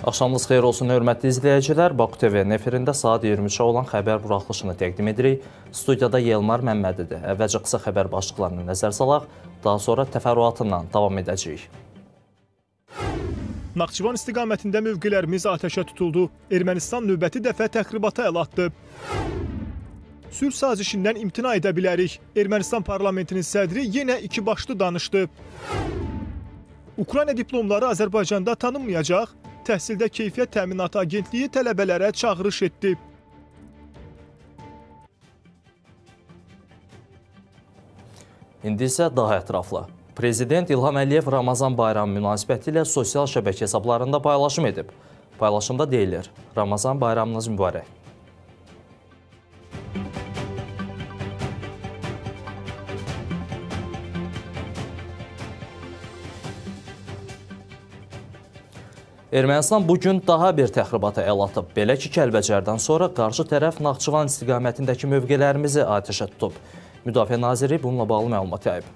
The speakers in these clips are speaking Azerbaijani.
Axşamınız xeyir olsun, hörmətli izləyicilər. Baku TV-nin efirində saat 23-ə olan xəbər buraxılışını təqdim edirik. Studiyada Yelmar Məmmədidir. Əvvəlcə qısa xəbər başlıqlarını nəzər salaq, daha sonra təfərrüatla davam edəcəyik. Naxçıvan istiqamətində mövqelərimiz atəşə tutuldu. Ermənistan növbəti dəfə təxribata əl atdı. Sülh sazişindən imtina edə bilərik. Ermənistan parlamentinin sədri yenə iki başlı danışdı. Ukrayna diplomları Azərbaycanda tanınmayacaq. Təhsildə Keyfiyyət Təminatı Agentliyi tələbələrə çağırış etdi. İndi isə daha ətraflı. Prezident İlham Əliyev Ramazan bayramı münasibəti ilə sosial şəbəkə hesablarında paylaşım edib. Paylaşımda deyilir: Ramazan bayramınız mübarək. Ermənistan bu gün daha bir təxribata əl atıb. Belə ki, Kəlbəcərdən sonra qarşı tərəf Naxçıvan istiqamətindəki mövqelərimizi atəşə tutub. Müdafiə naziri bununla bağlı məlumat yayıb.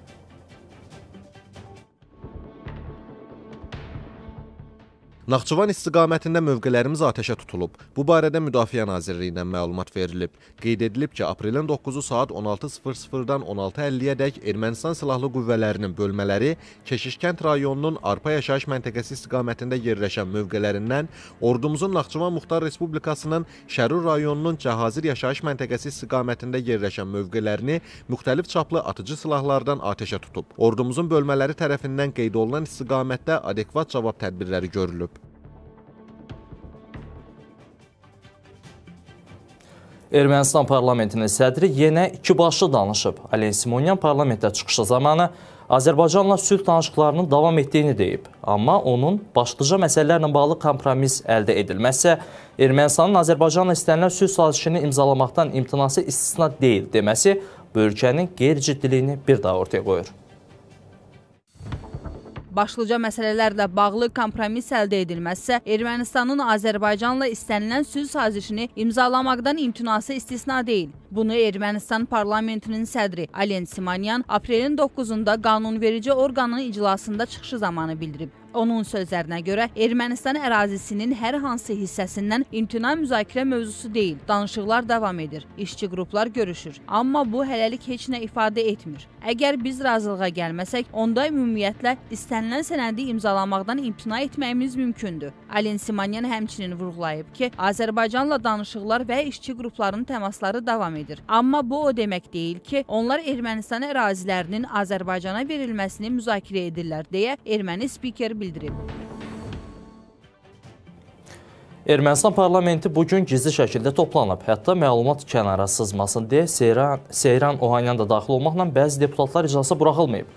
Naxçıvan istiqamətində mövqelərimiz atəşə tutulub. Bu barədə Müdafiə Nazirliyindən məlumat verilib. Qeyd edilib ki, aprelin 9-u saat 16:00-dan 16:50-ədək Ermənistan silahlı qüvvələrinin bölmələri Keşişkənd rayonunun Arpa yaşayış məntəqəsi istiqamətində yerləşən mövqelərindən ordumuzun Naxçıvan Muxtar Respublikasının Şərur rayonunun Cəhazir yaşayış məntəqəsi istiqamətində yerləşən mövqelərini müxtəlif çaplı atıcı silahlardan atəşə tutub. Ordumuzun bölmələri tərəfindən qeyd olunan istiqamətdə adekvat cavab tədbirləri görülüb. Ermənistan parlamentinin sədri yenə iki başlı danışıb. Alen Simonyan parlamentdə çıxışı zamanı Azərbaycanla sülh danışıqlarının davam etdiyini deyib. Amma onun başlıca məsələlərlə bağlı kompromis əldə edilməzsə, Ermənistanın Azərbaycanla istənilən sülh sazişini imzalamaqdan imtinası istisna deyil deməsi bu ölkənin qeyri-ciddiliyini bir daha ortaya qoyur başlıca məsələlərlə bağlı kompromis əldə edilməzsə, Ermənistanın Azərbaycanla istənilən sülh sazişini imzalamaqdan imtinası istisna deyil. Bunu Ermənistan parlamentinin sədri Alen Simanyan aprelin 9-da qanunverici orqanın iclasında çıxışı zamanı bildirib. Onun sözlərinə görə Ermənistan ərazisinin hər hansı hissəsindən imtina müzakirə mövzusu deyil. Danışıqlar davam edir. İşçi qruplar görüşür. Amma bu hələlik heç nə ifadə etmir. Əgər biz razılığa gəlməsək, onda ümumiyyətlə istənilən sənədi imzalamaqdan imtina etməyimiz mümkündür. Alen Simanyan həmçinin vurğulayıb ki, Azərbaycanla danışıqlar və işçi qruplarının təmasları davam edir. Amma bu o demək deyil ki, onlar Ermənistan ərazilərinin Azərbaycana verilməsini müzakirə edirlər deyə erməni spiker bildirib bildirib. Ermənistan parlamenti bugün gizli şəkildə toplanıb. Hətta məlumat kənara sızmasın deyə Seyran, Seyran Ohanyan da daxil olmaqla bəzi deputatlar iclasa buraxılmayıb.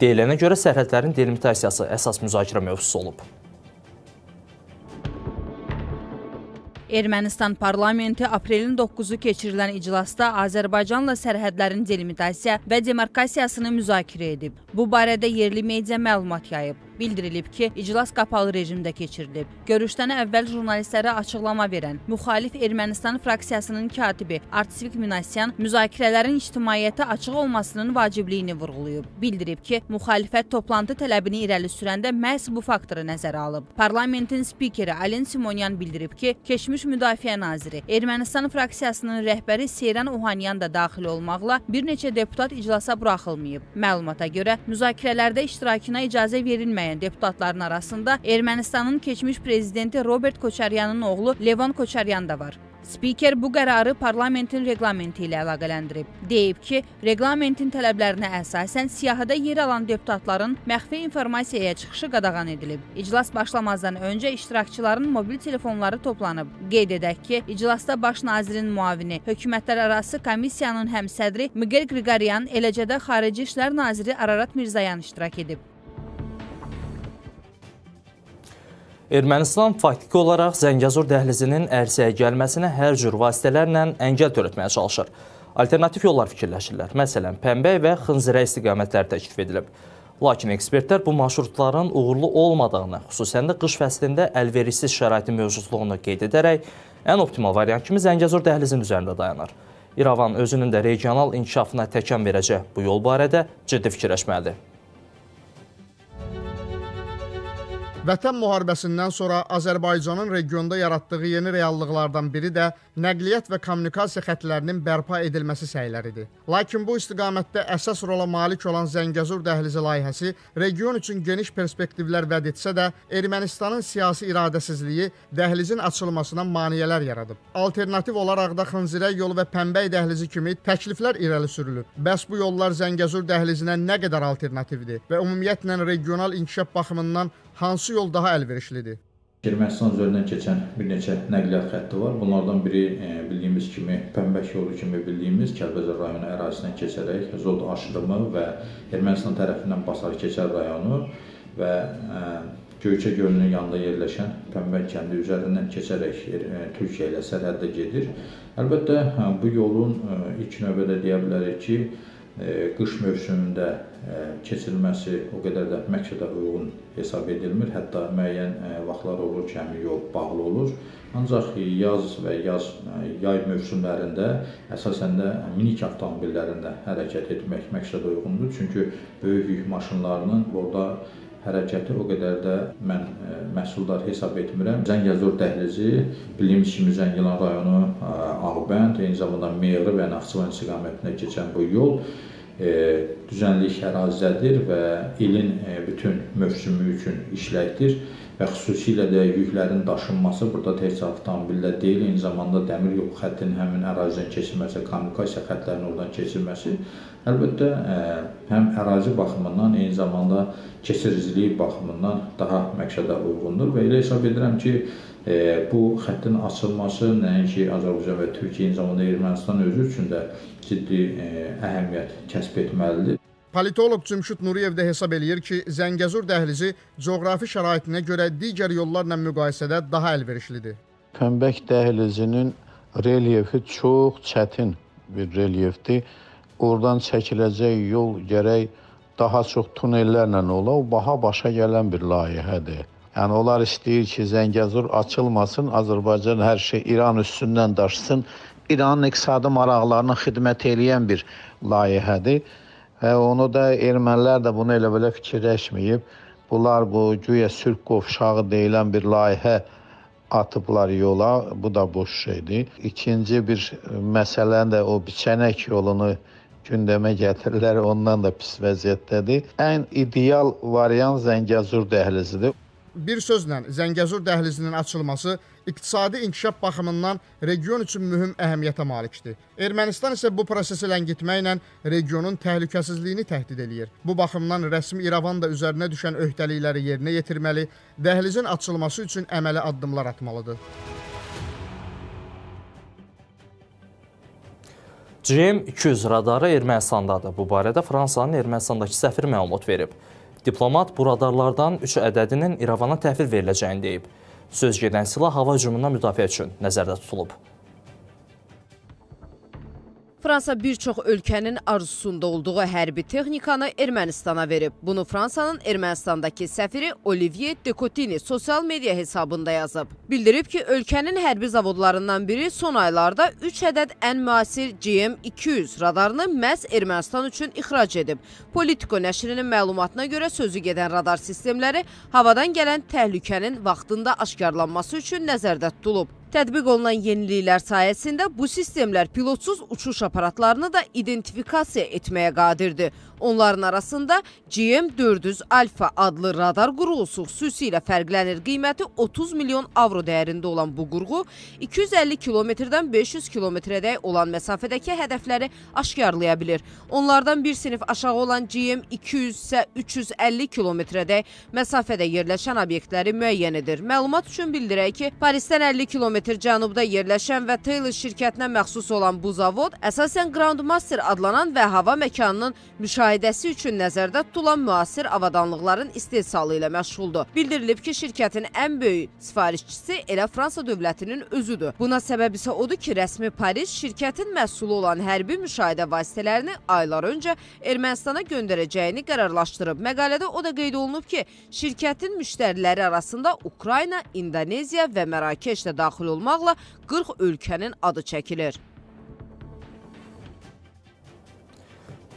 Deyilənə görə sərhədlərin delimitasiyası əsas müzakirə mövzusu olub. Ermənistan parlamenti aprelin 9-u keçirilən iclasda Azərbaycanla sərhədlərin delimitasiya və demarkasiyasını müzakirə edib. Bu barədə yerli media məlumat yayıb. Bildirilib ki, iclas qapalı rejimdə keçirilib. Görüşdən əvvəl jurnalistlərə açıqlama verən müxalif Ermənistan fraksiyasının katibi Artsvik Minasyan müzakirələrin ictimaiyyətə açıq olmasının vacibliyini vurğulayıb. Bildirib ki, müxalifət toplantı tələbini irəli sürəndə məhz bu faktoru nəzərə alıb. Parlamentin spikeri Alen Simonyan bildirib ki, keçmiş Müdafiə naziri Ermənistan fraksiyasının rəhbəri Seyran Ohanyan da daxil olmaqla bir neçə deputat iclasa buraxılmayıb. Məlumata görə müzakirələrdə iştirakına icazə verilməyən olmayan deputatların arasında Ermənistanın keçmiş prezidenti Robert Koçaryanın oğlu Levon Koçaryan da var. Spiker bu qərarı parlamentin reqlamenti ilə əlaqələndirib. Deyib ki, reqlamentin tələblərinə əsasən siyahıda yer alan deputatların məxfi informasiyaya çıxışı qadağan edilib. İclas başlamazdan öncə iştirakçıların mobil telefonları toplanıb. Qeyd edək ki, iclasda baş nazirin müavini, hökumətlərarası komissiyanın həm sədri Miguel Qriqoryan, eləcə də Xarici İşlər naziri Ararat Mirzayan iştirak edib. Ermənistan faktiki olaraq Zəngəzur dəhlizinin ərsəyə gəlməsinə hər cür vasitələrlə əngəl törətməyə çalışır. Alternativ yollar fikirləşirlər. Məsələn, Pəmbək və Xınzirə istiqamətləri təklif edilib. Lakin ekspertlər bu marşrutların uğurlu olmadığını, xüsusən də qış fəslində əlverişsiz şəraitin mövcudluğunu qeyd edərək, ən optimal variant kimi Zəngəzur dəhlizinin üzərində dayanır. İrəvan özünün də regional inkişafına təkan verəcək bu yol barədə ciddi fikirləşməlidir. Vətən müharibəsindən sonra Azərbaycanın regionda yaratdığı yeni reallıqlardan biri də nəqliyyat və kommunikasiya xətlərinin bərpa edilməsi səyləridir. Lakin bu istiqamətdə əsas rola malik olan Zəngəzur dəhlizi layihəsi region üçün geniş perspektivlər vəd etsə də, Ermənistanın siyasi iradəsizliyi dəhlizin açılmasına maneələr yaradıb. Alternativ olaraq da Xınzirə yolu və Pənbəy dəhlizi kimi təkliflər irəli sürülüb. Bəs bu yollar Zəngəzur dəhlizinə nə qədər alternativdir və ümumiyyətlə regional inkişaf baxımından hansı yol daha əlverişlidir? Ermənistan üzərindən keçən bir neçə nəqliyyat xətti var. Bunlardan biri e, bildiyimiz kimi Pənbəş yolu kimi bildiyimiz Kəlbəcər rayonu ərazisindən keçərək Zod aşırımı və Ermənistan tərəfindən Basar keçər rayonu və e, Göyçə gölünün yanında yerləşən Pənbəy kəndi üzərindən keçərək e, Türkiyə ilə sərhəddə gedir. Əlbəttə bu yolun ilk növbədə deyə bilərik ki, qış mövsümündə keçirilməsi o qədər də məqsədə uyğun hesab edilmir. Hətta müəyyən vaxtlar olur ki, həmin yol bağlı olur. Ancaq yaz və yaz yay mövsümlərində əsasən də minik avtomobillərində hərəkət etmək məqsədə uyğundur. Çünki böyük yük maşınlarının burada hərəkəti o qədər də mən məhsuldar hesab etmirəm. Zəngəzur dəhlizi bildiyimiz kimi Zəngilan rayonu Ağbənd, eyni zamanda Meyri və Naxçıvan istiqamətində keçən bu yol düzənlik ərazidədir və ilin bütün mövsümü üçün işləkdir və xüsusilə də yüklərin daşınması burada təkcə avtomobillə deyil, eyni zamanda dəmir yol xəttinin həmin ərazidən keçirməsi, kommunikasiya xəttlərinin oradan keçirməsi əlbəttə həm ərazi baxımından, eyni zamanda keçiriciliyi baxımından daha məqsədə uyğundur və elə hesab edirəm ki, bu xəttin açılması nəinki Azərbaycan və Türkiyə, eyni zamanda Ermənistan özü üçün də ciddi əhəmiyyət kəsb etməlidir. Politoloq Cümşüd Nuriyev də hesab eləyir ki, Zəngəzur dəhlizi coğrafi şəraitinə görə digər yollarla müqayisədə daha əlverişlidir. Pənbək dəhlizinin relyefi çox çətin bir relyefdir. Oradan çəkiləcək yol gərək daha çox tunellərlə ola, o baha başa gələn bir layihədir. Yəni onlar istəyir ki, Zəngəzur açılmasın, Azərbaycan hər şey İran üstündən daşsın. İranın iqtisadi maraqlarına xidmət edən bir layihədir. Və onu da ermənilər də bunu elə belə fikirləşməyib. Bunlar bu güya sülh qovşağı deyilən bir layihə atıblar yola. Bu da boş şeydir. İkinci bir məsələni də o biçənək yolunu gündəmə gətirirlər. Ondan da pis vəziyyətdədir. Ən ideal variant Zəngəzur dəhlizidir. Bir sözlə Zəngəzur dəhlizinin açılması iqtisadi inkişaf baxımından region üçün mühüm əhəmiyyətə malikdir. Ermənistan isə bu prosesi ləngitməklə regionun təhlükəsizliyini təhdid eləyir. Bu baxımdan rəsmi İrəvan da üzərinə düşən öhdəlikləri yerinə yetirməli, dəhlizin açılması üçün əməli addımlar atmalıdır. GM200 radarı Ermənistandadır. Bu barədə Fransanın Ermənistandakı səfiri məlumat verib. Diplomat bu radarlardan 3 ədədinin İrəvana təhvil veriləcəyini deyib. Söz gedən silah hava hücumundan müdafiə üçün nəzərdə tutulub. Fransa bir çox ölkənin arzusunda olduğu hərbi texnikanı Ermənistana verib. Bunu Fransanın Ermənistandakı səfiri Olivier Dekotini sosial media hesabında yazıb. Bildirib ki, ölkənin hərbi zavodlarından biri son aylarda 3 ədəd ən müasir GM200 radarını məhz Ermənistan üçün ixrac edib. Politico nəşrinin məlumatına görə sözü gedən radar sistemləri havadan gələn təhlükənin vaxtında aşkarlanması üçün nəzərdə tutulub. Tətbiq olunan yeniliklər sayəsində bu sistemlər pilotsuz uçuş aparatlarını da identifikasiya etməyə qadirdir. Onların arasında GM400 Alfa adlı radar qurğusu xüsusilə fərqlənir. Qiyməti 30 milyon avro dəyərində olan bu qurğu 250 kilometrdən 500 kilometrədək olan məsafədəki hədəfləri aşkarlaya bilir. Onlardan bir sinif aşağı olan GM200 isə 350 kilometrədək məsafədə yerləşən obyektləri müəyyən edir. Məlumat üçün bildirək ki, Parisdən 50 kilometr cənubda yerləşən və Taylor şirkətinə məxsus olan bu zavod əsasən Groundmaster adlanan və hava məkanının müşahidəsi üçün nəzərdə tutulan müasir avadanlıqların istehsalı ilə məşğuldur. Bildirilib ki, şirkətin ən böyük sifarişçisi elə Fransa dövlətinin özüdür. Buna səbəb isə odur ki, rəsmi Paris şirkətin məhsulu olan hərbi müşahidə vasitələrini aylar öncə Ermənistana göndərəcəyini qərarlaşdırıb. Məqalədə o da qeyd olunub ki, şirkətin müştəriləri arasında Ukrayna, İndoneziya və Mərakeş də daxil olmaqla 40 ölkənin adı çəkilir.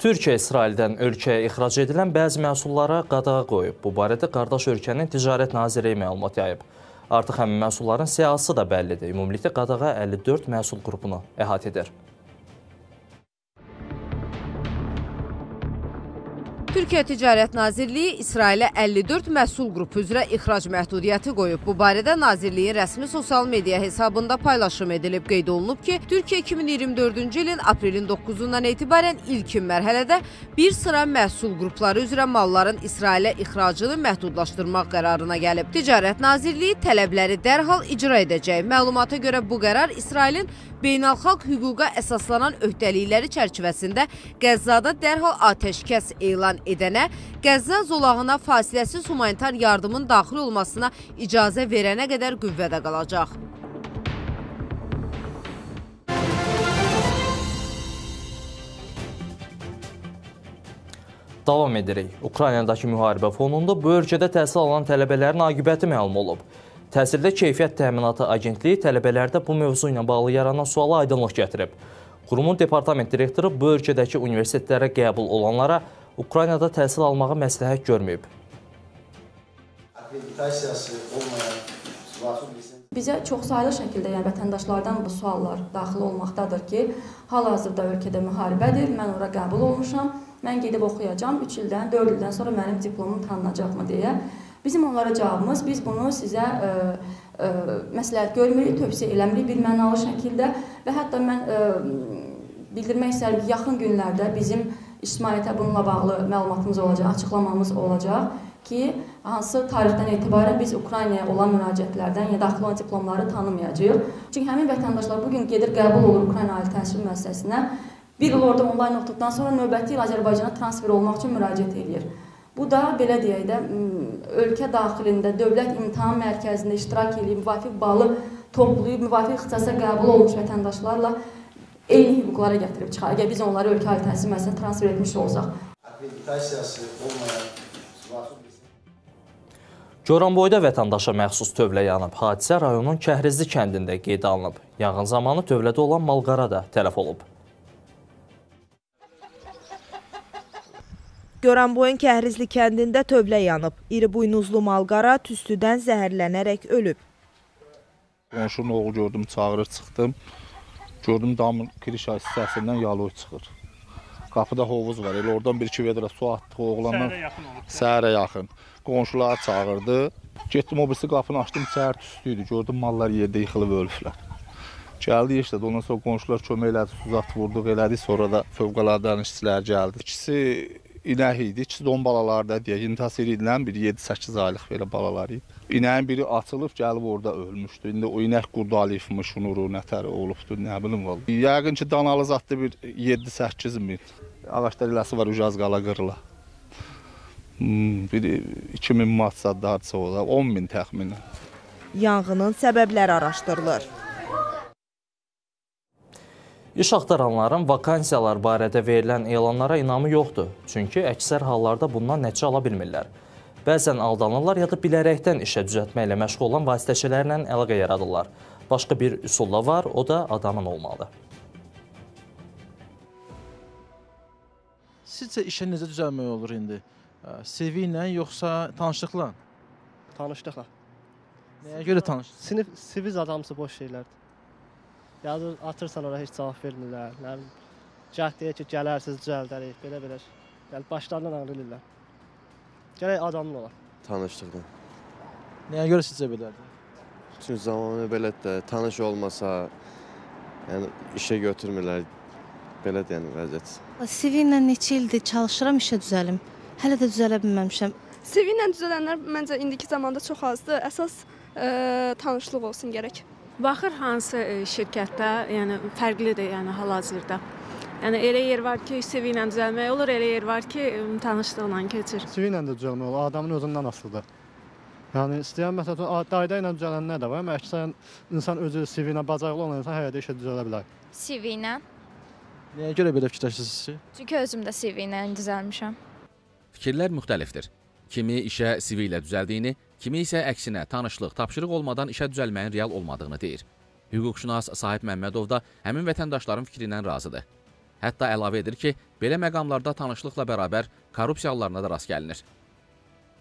Türkiyə İsraildən ölkəyə ixrac edilən bəzi məhsullara qadağa qoyub. Bu barədə qardaş ölkənin Ticarət Nazirliyi məlumat yayıb. Artıq həmin məhsulların siyahısı da bəllidir. Ümumilikdə qadağa 54 məhsul qrupunu əhatə edir. Türkiyə Ticarət Nazirliyi İsrailə 54 məhsul qrupu üzrə ixrac məhdudiyyəti qoyub. Bu barədə Nazirliyin rəsmi sosial media hesabında paylaşım edilib. Qeyd olunub ki, Türkiyə 2024-cü ilin aprelin 9-dan etibarən ilkin mərhələdə bir sıra məhsul qrupları üzrə malların İsrailə ixracını məhdudlaşdırmaq qərarına gəlib. Ticarət Nazirliyi tələbləri dərhal icra edəcək. Məlumata görə bu qərar İsrailin beynəlxalq hüquqa əsaslanan öhdəlikləri çərçivəsində Qəzzada dərhal atəşkəs elan edənə, Qəzza zolağına fasiləsiz humanitar yardımın daxil olmasına icazə verənə qədər qüvvədə qalacaq. Davam edirik. Ukraynadakı müharibə fonunda bu ölkədə təhsil alan tələbələrin aqibəti məlum olub. Təhsildə Keyfiyyət Təminatı Agentliyi tələbələrdə bu mövzu ilə bağlı yaranan suala aydınlıq gətirib. Qurumun departament direktoru bu ölkədəki universitetlərə qəbul olanlara Ukraynada təhsil almağı məsləhət görməyib. Akreditasiyası olmayan Bizə çoxsaylı şəkildə yəni vətəndaşlardan bu suallar daxil olmaqdadır ki, hal-hazırda ölkədə müharibədir, mən ora qəbul olmuşam, mən gedib oxuyacam, 3 ildən, 4 ildən sonra mənim diplomum tanınacaqmı deyə. Bizim onlara cavabımız, biz bunu sizə ə, ə, məsləhət görmürük, tövsiyə eləmirik bir mənalı şəkildə və hətta mən ə, bildirmək istərəm ki, yaxın günlərdə bizim ictimaiyyətə bununla bağlı məlumatımız olacaq, açıqlamamız olacaq ki, hansı tarixdən etibarən biz Ukraynaya olan müraciətlərdən ya daxil olan diplomları tanımayacağıq. Çünki həmin vətəndaşlar bu gün gedir qəbul olur Ukrayna ali təhsil müəssisəsinə. Bir il orada onlayn oxuduqdan sonra növbəti il Azərbaycana transfer olmaq üçün müraciət edir. Bu da belə deyək də ölkə daxilində dövlət imtahan mərkəzində iştirak edib müvafiq balı toplayıb müvafiq ixtisasa qəbul olmuş vətəndaşlarla eyni hüquqlara gətirib çıxar. Əgər biz onları ölkə ali təhsil müəssisəsinə transfer etmiş olsaq. Akreditasiyası olmayan Goranboyda vətəndaşa məxsus tövlə yanıb. Hadisə rayonun Kəhrizli kəndində qeydə alınıb. Yanğın zamanı tövlədə olan malqara da tələf olub. Goranboyun Kəhrizli kəndində tövlə yanıb. İri buynuzlu malqara tüstüdən zəhərlənərək ölüb. Qonşunun oğlu gördüm, çağırır, çıxdım. Gördüm damın kirişa hissəsindən yaloy çıxır. Qapıda hovuz var. Elə oradan bir-iki vedrə su atdıq oğlandan. Səhərə yaxın. Qonşuları çağırdı. Getdim o birisi qapını açdım, səhər tüstü idi. Gördüm mallar yerdə yıxılıb ölüblər. Gəldi işte, ondan sonra qonşular kömək elədi, su zat vurduq, elədik. Sonra da fövqəladə işçilər gəldi. İkisi inək idi, ikisi don balaları da deyək. İntasir edilən bir 7-8 aylıq belə balalar idi. İnəyin biri açılıb, gəlib orada ölmüşdü. İndi o inək qurdalayıbmış, şunuru, nətəri olubdu, nə bilim vallahi. Yəqin ki, danalı zatda bir 7-8 min. Ağaçlar iləsi var, ucaz qala qırıla. Hmm, bir 2000 manat zadda hadisə olar, 10 min təxminən. Yanğının səbəbləri araşdırılır. İş axtaranların vakansiyalar barədə verilən elanlara inamı yoxdur. Çünki əksər hallarda bundan nəticə ala bilmirlər. Bəzən aldanırlar ya da bilərəkdən işə düzəltməklə məşğul olan vasitəçilərlə əlaqə yaradırlar. Başqa bir üsul da var, o da adamın olmalı. Sizcə işə necə düzəlmək olur indi? CV ilə yoxsa tanışlıqla? Tanışlıqla. Nəyə görə tanış? Sinif siviz adamsı boş şeylərdir. Yazır, atırsan ora heç cavab vermirlər. Nə bilim. Gəh deyir ki, gələrsiz düzəldərik, belə-belə. Yəni başlarından ağrılırlar. Gərək adamın ola. Tanışlıqla. Nəyə görə sizcə belədir? Çünki zamanı belədir də, tanış olmasa, yəni işə götürmürlər. Belədir yəni vəziyyət. CV ilə neçə ildir çalışıram işə düzəlim. Hələ də düzələ bilməmişəm. CV ilə düzələnlər məncə indiki zamanda çox azdır. Əsas ə, tanışlıq olsun gərək. Baxır hansı şirkətdə, yəni fərqlidir, yəni hal-hazırda. Yəni elə yer var ki, CV ilə düzəlmək olur, elə yer var ki, tanışlıqla keçir. CV ilə də düzəlmək olur, adamın özündən asılıdır. Yəni istəyən məsələn qayda ilə düzələnlər də var, amma əksərən insan özü CV ilə bacarıqlı olan insan yerdə işə düzələ bilər. CV ilə. Nəyə görə belə fikirləşirsiniz ki? Çünki özüm də CV ilə düzəlmişəm. Fikirlər müxtəlifdir. Kimi işə CV ilə düzəldiyini, kimi isə əksinə tanışlıq, tapşırıq olmadan işə düzəlməyin real olmadığını deyir. Hüquqşünas Sahib Məmmədov da həmin vətəndaşların fikrindən razıdır. Hətta əlavə edir ki, belə məqamlarda tanışlıqla bərabər korrupsiyalarına da rast gəlinir.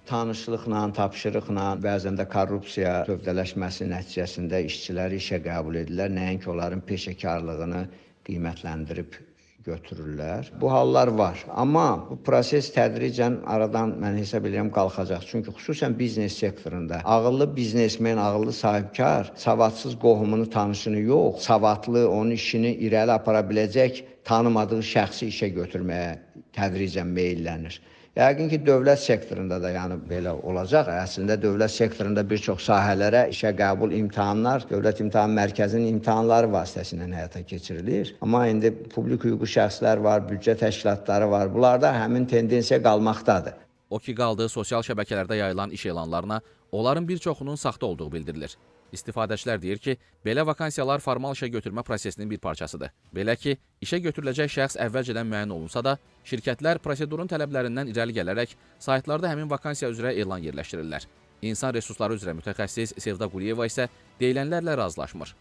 Tanışlıqla, tapşırıqla, bəzən də korrupsiya tövdələşməsi nəticəsində işçiləri işə qəbul edirlər, nəinki onların peşəkarlığını qiymətləndirib götürürlər. Bu hallar var. Amma bu proses tədricən aradan mən hesab edirəm qalxacaq. Çünki xüsusən biznes sektorunda ağıllı biznesmen, ağıllı sahibkar savadsız qohumunu, tanışını yox, savadlı, onun işini irəli apara biləcək tanımadığı şəxsi işə götürməyə tədricən meylənir. Yəqin ki, dövlət sektorunda da yəni belə olacaq. Əslində dövlət sektorunda bir çox sahələrə işə qəbul imtahanlar Dövlət İmtahan Mərkəzinin imtahanları vasitəsilə həyata keçirilir. Amma indi publik hüquqi şəxslər var, büdcə təşkilatları var. Bunlarda həmin tendensiya qalmaqdadır. O ki qaldı sosial şəbəkələrdə yayılan iş elanlarına onların bir çoxunun saxta olduğu bildirilir. İstifadəçilər deyir ki, belə vakansiyalar formal işə götürmə prosesinin bir parçasıdır. Belə ki, işə götürüləcək şəxs əvvəlcədən müəyyən olunsa da, şirkətlər prosedurun tələblərindən irəli gələrək saytlarda həmin vakansiya üzrə elan yerləşdirirlər. İnsan resursları üzrə mütəxəssis Sevda Quliyeva isə deyilənlərlə razılaşmır.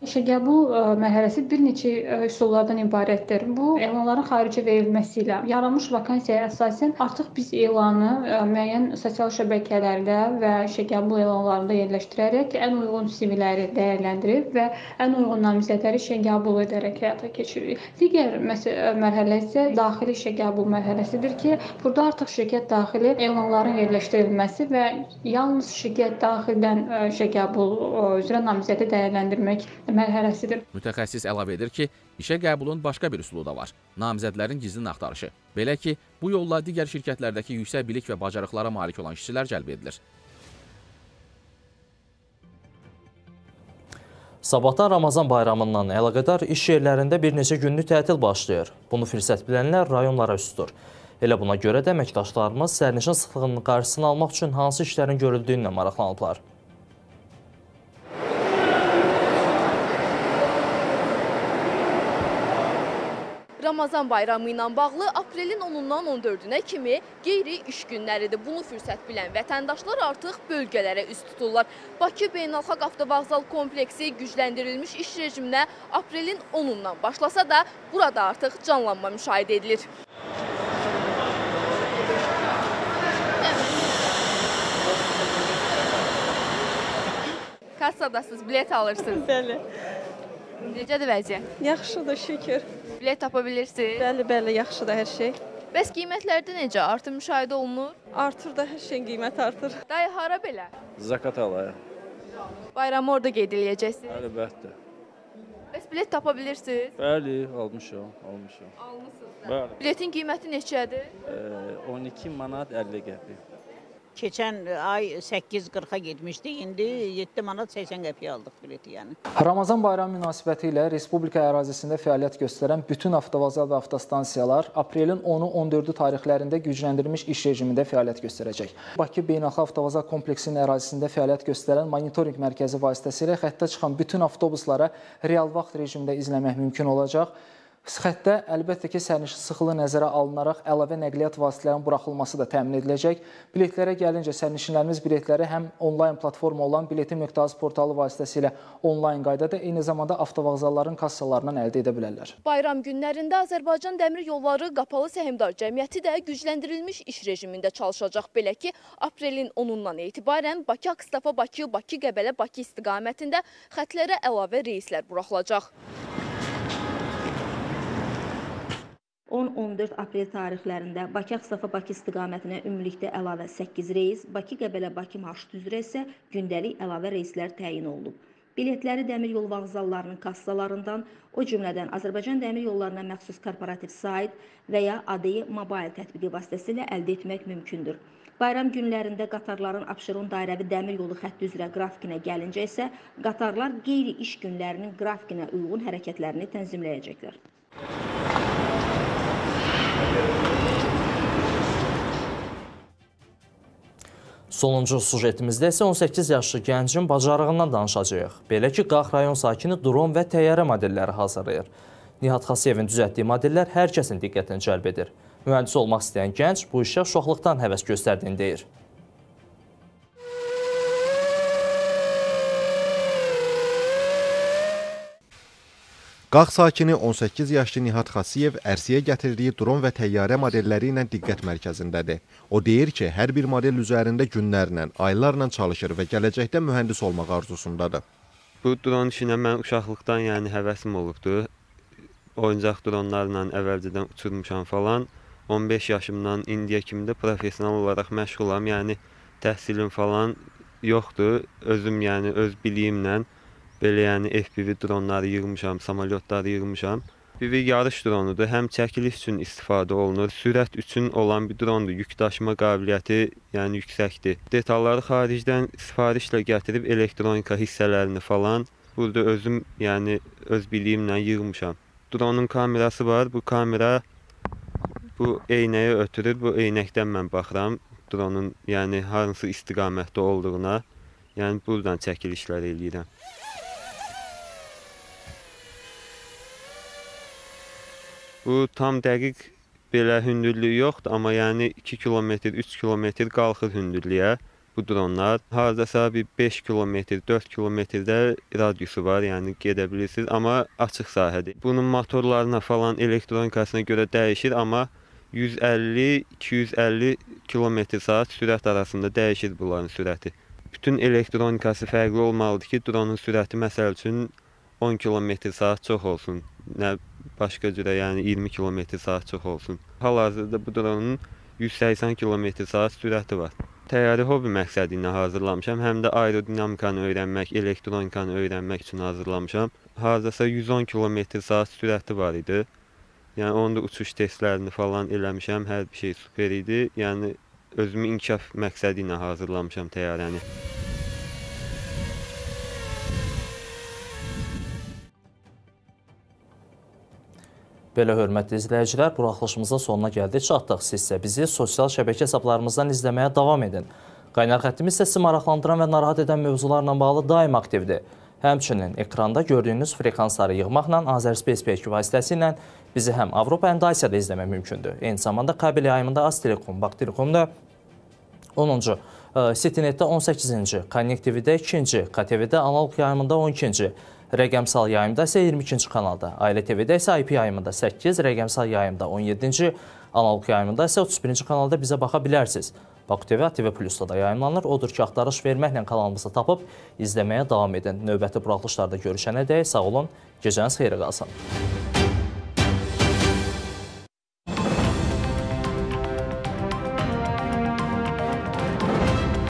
İşə qəbul mərhələsi bir neçə üsullardan ibarətdir. Bu elanların xaricə verilməsi ilə yaranmış vakansiyaya əsasən artıq biz elanı müəyyən sosial şəbəkələrdə və işə qəbul elanlarında yerləşdirərək ən uyğun CV-ləri dəyərləndirib və ən uyğun namizədləri işə qəbul edərək həyata keçiririk. Digər mərhələ isə daxili işə qəbul mərhələsidir ki, burada artıq şirkət daxili elanların yerləşdirilməsi və yalnız şirkət daxildən işə qəbul üzrə namizədi dəyərləndirmək mərhələsidir. Mütəxəssis əlavə edir ki, işə qəbulun başqa bir üsulu da var. Namizədlərin gizlin axtarışı. Belə ki, bu yolla digər şirkətlərdəki yüksək bilik və bacarıqlara malik olan işçilər cəlb edilir. Sabahdan Ramazan bayramından əlaqədar iş yerlərində bir neçə günlük tətil başlayır. Bunu fürsət bilənlər rayonlara üst tutur. Elə buna görə də əməkdaşlarımız sərnişin sıxlığının qarşısını almaq üçün hansı işlərin görüldüyünə maraqlanıblar. Ramazan bayramı ilə bağlı aprelin 10-dan 14-ünə kimi qeyri-iş günləridir. Bunu fürsət bilən vətəndaşlar artıq bölgələrə üst tuturlar. Bakı Beynəlxalq Avtovağzal kompleksi gücləndirilmiş iş rejiminə aprelin 10-undan başlasa da burada artıq canlanma müşahidə edilir. Kassadasınız, bilet alırsınız. Bəli. Necədir vəziyyət? Yaxşıdır, şükür. Bilet tapa bilirsiniz? Bəli, bəli, yaxşıdır hər şey. Bəs qiymətlərdə necə? Artım müşahidə olunur? Artır da hər şeyin qiyməti artır. Dayı hara belə? Zakat alaya. Bayramı orada qeyd eləyəcəksiniz. Əlbəttə. Bəs bilet tapa bilirsiniz? Bəli, almışam, almışam. Almısınız da. Bəli. Biletin qiyməti neçədir? Ee, 12 manat 50 qəpik. Keçən ay 8.40-a getmişdi. İndi 7 manat 80 qəpiyə aldıq bileti, yəni. Ramazan bayramı münasibəti ilə respublika ərazisində fəaliyyət göstərən bütün avtovazal və avtostansiyalar aprelin 10-u 14-ü tarixlərində gücləndirilmiş iş rejimində fəaliyyət göstərəcək. Bakı Beynəlxalq Avtovazal kompleksinin ərazisində fəaliyyət göstərən monitorinq mərkəzi vasitəsilə xəttə çıxan bütün avtobuslara real vaxt rejimində izləmək mümkün olacaq. Xəttə əlbəttə ki, sərnişin sıxlığı nəzərə alınaraq əlavə nəqliyyat vasitələrinin buraxılması da təmin ediləcək. Biletlərə gəlincə sərnişinlərimiz biletləri həm onlayn platforma olan biletin.az portalı vasitəsilə onlayn qaydada, eyni zamanda avtovağzalların kassalarından əldə edə bilərlər. Bayram günlərində Azərbaycan Dəmir Yolları Qapalı Səhmdar Cəmiyyəti də gücləndirilmiş iş rejimində çalışacaq. Belə ki, aprelin 10-undan etibarən Bakı Akstafa Bakı, Bakı Qəbələ Bakı istiqamətində xətlərə əlavə reyslər buraxılacaq. 10-14 aprel tarixlərində Bakı Ağstafa Bakı istiqamətinə ümumilikdə əlavə 8 reys, Bakı Qəbələ Bakı marşrutu üzrə isə gündəlik əlavə reyslər təyin olunub. Biletləri dəmir yol vağzallarının kassalarından, o cümlədən Azərbaycan Dəmir Yollarına məxsus korporativ sayt və ya ADI mobil tətbiqi vasitəsilə əldə etmək mümkündür. Bayram günlərində qatarların Abşeron dairəvi dəmir yolu xətti üzrə qrafikinə gəlincə isə qatarlar qeyri-iş günlərinin qrafikinə uyğun hərəkətlərini tənzimləyəcəklər. Sonuncu sujetimizdə isə 18 yaşlı gəncin bacarığından danışacağıq. Belə ki, Qax rayon sakini dron və təyyarə modelləri hazırlayır. Nihat Xasiyevin düzəltdiyi modellər hər kəsin diqqətini cəlb edir. Mühəndis olmaq istəyən gənc bu işə uşaqlıqdan həvəs göstərdiyini deyir. Qax sakini 18 yaşlı Nihat Xasiyev ərsiyə gətirdiyi dron və təyyarə modelləri ilə diqqət mərkəzindədir. O deyir ki, hər bir model üzərində günlərlə, aylarla çalışır və gələcəkdə mühəndis olmaq arzusundadır. Bu dron işinə mən uşaqlıqdan yəni həvəsim olubdu. Oyuncaq dronlarla əvvəlcədən uçurmuşam falan. 15 yaşımdan indiyə kimi də professional olaraq məşğulam. Yəni təhsilim falan yoxdur. Özüm yəni öz biliyimlə belə yəni FPV dronları yığmışam, samolyotları yığmışam. FPV yarış dronudur. Həm çəkiliş üçün istifadə olunur. Sürət üçün olan bir drondur. Yük daşıma qabiliyyəti yəni yüksəkdir. Detalları xaricdən sifarişlə gətirib elektronika hissələrini falan burada özüm yəni öz biliyimlə yığmışam. Dronun kamerası var. Bu kamera bu eynəyə ötürür. Bu eynəkdən mən baxıram dronun yəni hansı istiqamətdə olduğuna. Yəni buradan çəkilişlər eləyirəm. Bu tam dəqiq belə hündürlüyü yoxdur, amma yəni 2 kilometr, 3 kilometr qalxır hündürlüyə bu dronlar. Hardasa bir 5 kilometr, 4 kilometrdə radiusu var, yəni gedə bilirsiniz, amma açıq sahədir. Bunun motorlarına falan, elektronikasına görə dəyişir, amma 150-250 km/saat sürət arasında dəyişir bunların sürəti. Bütün elektronikası fərqli olmalıdır ki, dronun sürəti məsəl üçün 10 km/saat çox olsun. Nə başqa cürə, yəni 20 km/saat çox olsun. Hal-hazırda bu dronun 180 km/saat sürəti var. Təyyarə hobi məqsədi ilə hazırlamışam. Həm də aerodinamikanı öyrənmək, elektronikanı öyrənmək üçün hazırlamışam. Hardasa 110 km/saat sürəti var idi. Yəni onda uçuş testlərini falan eləmişəm. Hər bir şey super idi. Yəni özümü inkişaf məqsədi ilə hazırlamışam təyyarəni. Belə hörmətli izləyicilər, buraxılışımızın sonuna gəldik. Çatdıq. Siz isə bizi sosial şəbəkə hesablarımızdan izləməyə davam edin. Qaynar xəttimiz sizi maraqlandıran və narahat edən mövzularla bağlı daim aktivdir. Həmçinin ekranda gördüyünüz frekansları yığmaqla Azərspace Peki vasitəsilə bizi həm Avropa, həm də Asiyada izləmək mümkündür. Eyni zamanda kabel yayımında Aztelekom, Baktelekomda 10-cu, Citynet-də 18-ci, Connect TV-də 2-ci, KTV-də analog yayımında 12-ci, rəqəmsal yayımda isə 22-ci kanalda, Ailə TV-də isə IP yayımında 8, rəqəmsal yayımda 17-ci, analog yayımında isə 31-ci kanalda bizə baxa bilərsiniz. Baku TV, TV Plus-da da yayımlanır. Odur ki, axtarış verməklə kanalımızı tapıb izləməyə davam edin. Növbəti buraxılışlarda görüşənə dək sağ olun, gecəniz xeyrə qalsın.